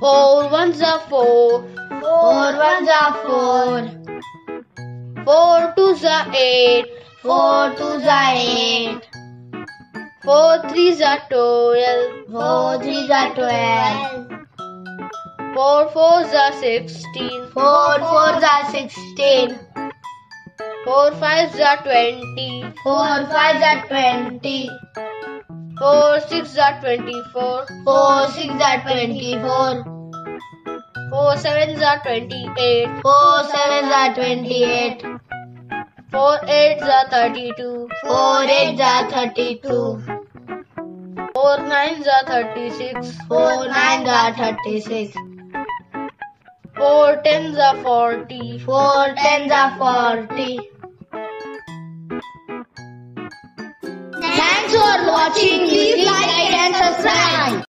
ones are four. Four ones are four. Four twos are eight. Four twos are eight. Four threes are twelve. Four threes are twelve. Four fours are sixteen. Four fours are sixteen. Four fives are twenty. Four fives are twenty. 4 6 are 24 4 6 are 24 4 seven are 28 4 seven are 28 4 eight are 32 4 eight are 32 4 nine are 36 4 nine are 36 4 tens are 40 4 tens are 40请你